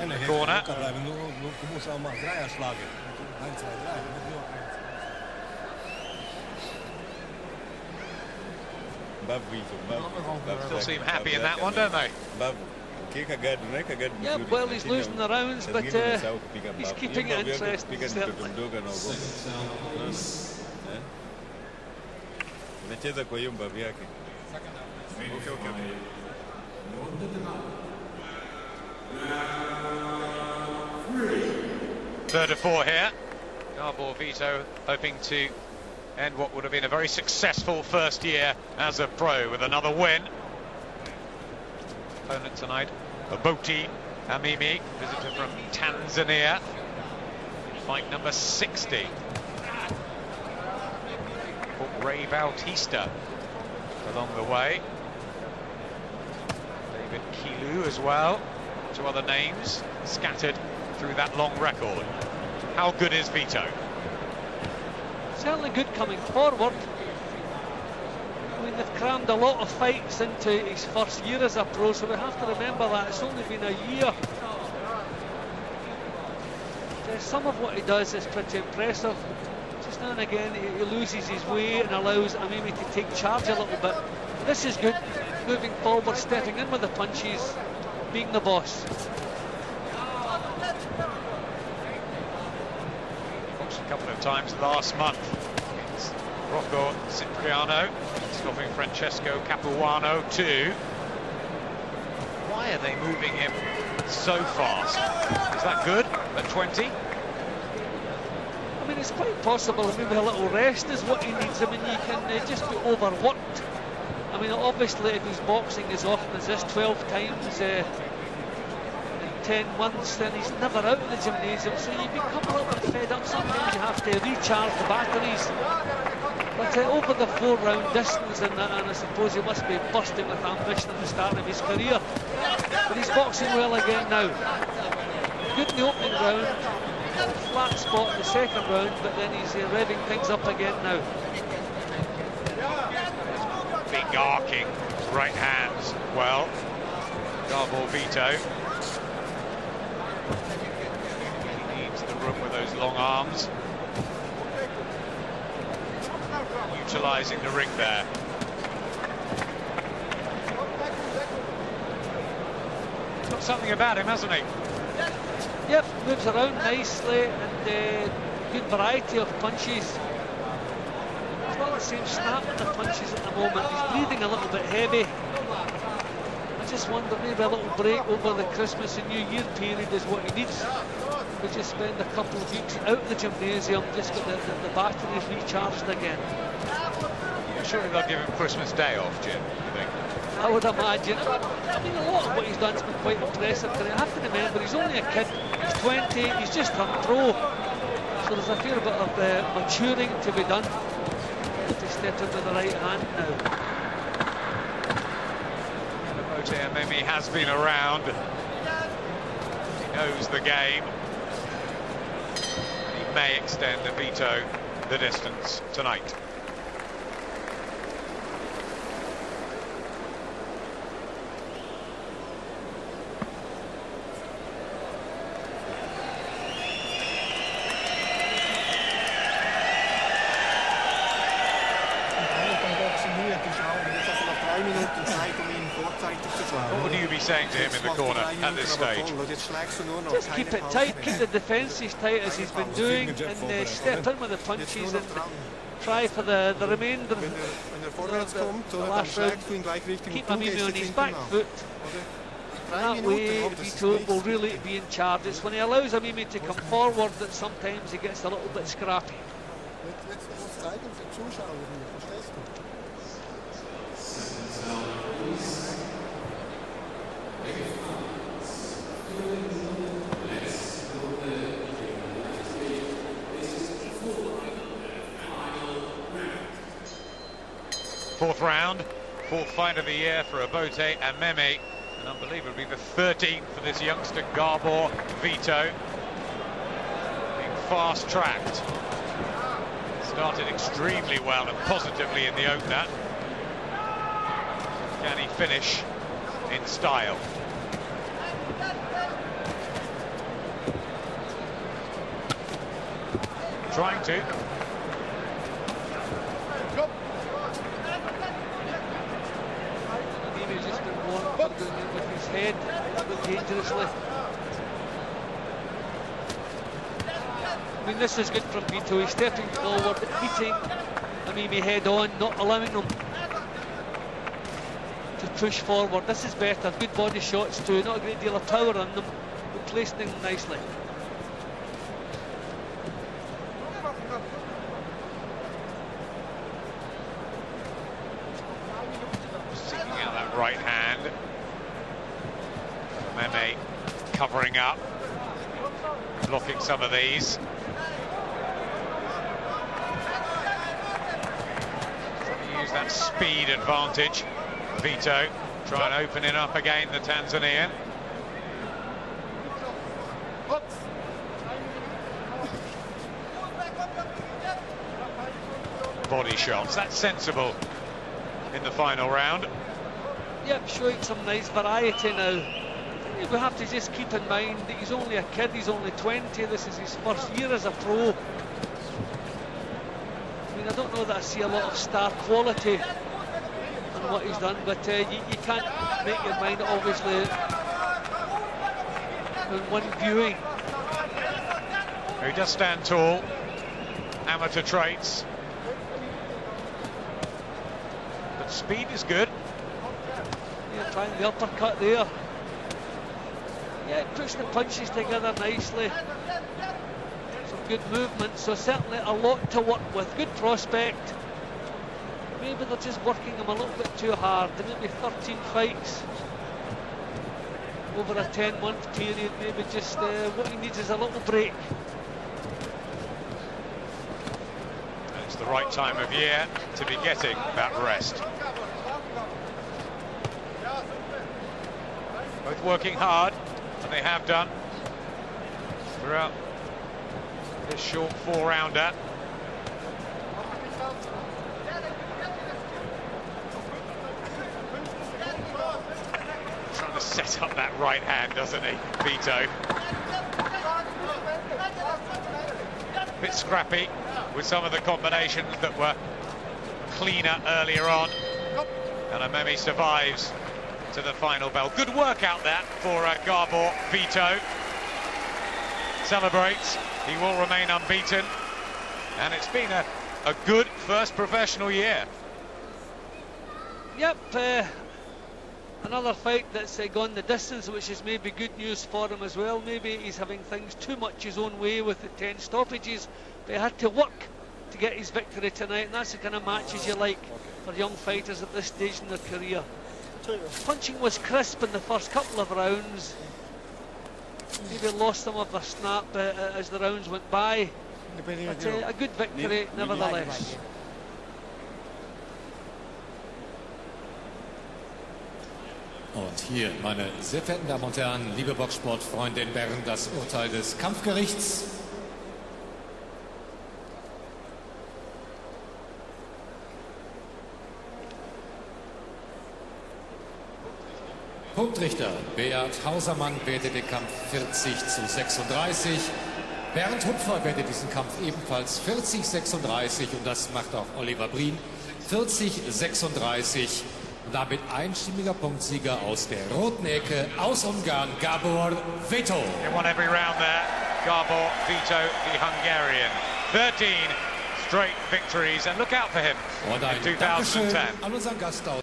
Kleine Hecke Corner. locker bleiben. Nur, nur, du musst auch mal Dreier schlagen. Eins, zwei, drei. Nicht nur eins. Mbavu hizo, Mbavu. Mbavu Still seem happy in that one, don't they? Mbavu. Ukiweka guard, unaweka guard Yeah, well, he's losing the rounds, but uh, he's keeping Hiyo it interesting. kupiga certainly. Third of four here. Gabor Veto hoping to end what would have been a very successful first year as a pro with another win. Opponent tonight, Obote Ameme, visitor from Tanzania. Fight number 60. Fought Rey Bautista along the way. David Kilu as well. Two other names scattered through that long record. How good is Veto? Certainly good coming forward. I mean, they've crammed a lot of fights into his first year as a pro, so we have to remember that it's only been a year. Some of what he does is pretty impressive. Just now and again, he, he loses his way and allows Ameme to take charge a little bit. This is good. Moving forward, stepping in with the punches, being the boss. Boxed a couple of times last month against Rocco Cipriano, stopping Francesco Capuano too. Why are they moving him so fast? Is that good at 20? I mean, it's quite possible maybe a little rest is what he needs. I mean, you can uh, just be overworked. I mean, obviously, if he's boxing as often as this 12 times uh, in 10 months, then he's never out of the gymnasium. So you become a little bit fed up. Sometimes you have to recharge the batteries. But uh, over the four round distance, and, and I suppose he must be bursting with ambition at the start of his career. But he's boxing well again now. Good in the opening round, flat spot in the second round, but then he's uh, revving things up again now. Arcing right hands. Well, Gabor Veto. He needs the room with those long arms. Utilising the ring there. He's Got something about him, hasn't he? Yep, moves around nicely and uh, good variety of punches. The same snap in the punches at the moment. He's breathing a little bit heavy. I just wonder maybe a little break over the Christmas and New Year period is what he needs. We just spend a couple of weeks out of the gymnasium, just get the, the, the batteries recharged again. Surely they'll give him Christmas Day off, Jim, you think? I would imagine. I mean, a lot of what he's done has been quite impressive. And I have to remember, he's only a kid. He's 20. He's just turned pro. So there's a fair bit of uh, maturing to be done step into the right hand now. Ote Ameme has been around. He knows the game. He may extend a veto the distance tonight. What would you be saying to him in the corner at this stage? Jetzt schlägst du nur noch Just keep it tight, mehr. keep the defence as tight as he's been doing, and uh, step in with the punches and try for the, the remainder. Wenn er, wenn er vorwärts the- the last round. schlägst du ihn gleich richtig Keep und du Ameme gehst on his back foot. Drei That way, Veto will really be in charge. It's when he allows Ameme to come forward that sometimes he gets a little bit scrappy. Fourth round, fourth fight of the year for Obote Ameme. And unbelievably, the 13th for this youngster Gabor Veto. Being fast tracked. Started extremely well and positively in the opener. Can he finish in style. Trying to. Maybe just with his head dangerously. I mean, this is good from Veto. He's stepping forward, meeting Ameme head on, not allowing them push forward. This is better. Good body shots too. Not a great deal of power on them, but placing them nicely. Seeking out that right hand. Meme covering up, blocking some of these. Use that speed advantage. Veto try and open it up again, the Tanzanian. Body shots, that's sensible in the final round. Yep, showing some nice variety now. We have to just keep in mind that he's only a kid, he's only 20, this is his first year as a pro. I mean, I don't know that I see a lot of star quality what he's done, but uh, you, you can't make your mind obviously in one viewing. He does stand tall, amateur traits. But speed is good. Yeah, trying the uppercut there. Yeah, puts the punches together nicely. Some good movement, so certainly a lot to work with. Good prospect. Maybe they're just working him a little bit too hard. There may be 13 fights over a 10 month period. Maybe just uh, what he needs is a little break. It's the right time of year to be getting that rest. Both working hard, and they have done throughout this short four-rounder. Trying to set up that right hand, doesn't he, Veto? Bit scrappy with some of the combinations that were cleaner earlier on. And Ameme survives to the final bell. Good work out there for uh, Gabor Veto. Celebrates. He will remain unbeaten. And it's been a, a good first professional year. Yep, uh, another fight that's uh, gone the distance, which is maybe good news for him as well. Maybe he's having things too much his own way with the 10 stoppages, but he had to work to get his victory tonight, and that's the kind of matches you like for young fighters at this stage in their career. Punching was crisp in the first couple of rounds. Maybe lost some of the snap uh, uh, as the rounds went by. But uh, a good victory nevertheless. Und hier, meine sehr verehrten Damen und Herren, liebe Boxsportfreunde in Bern, das Urteil des Kampfgerichts. Punktrichter Beat Hausermann wertet den Kampf 40 zu 36. Bernd Hupfer wertet diesen Kampf ebenfalls 40 36 und das macht auch Oliver Brien 40 36. Und damit einstimmiger Punktsieger aus der roten Ecke aus Ungarn, Gabor Veto. He won every round there. Gabor Vito, the Hungarian. 13 straight victories, and look out for him Und ein in Dankeschön 2010. an unseren Gast aus